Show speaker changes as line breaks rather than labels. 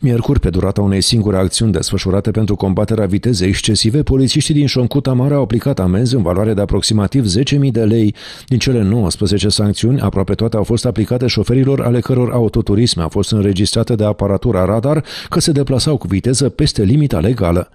Miercuri, pe durata unei singure acțiuni desfășurate pentru combaterea vitezei excesive, polițiștii din Șoncuta Mare au aplicat amenzi în valoare de aproximativ 10.000 de lei. Din cele 19 sancțiuni, aproape toate au fost aplicate șoferilor ale căror autoturisme au fost înregistrate de aparatura radar că se deplasau cu viteză peste limita legală.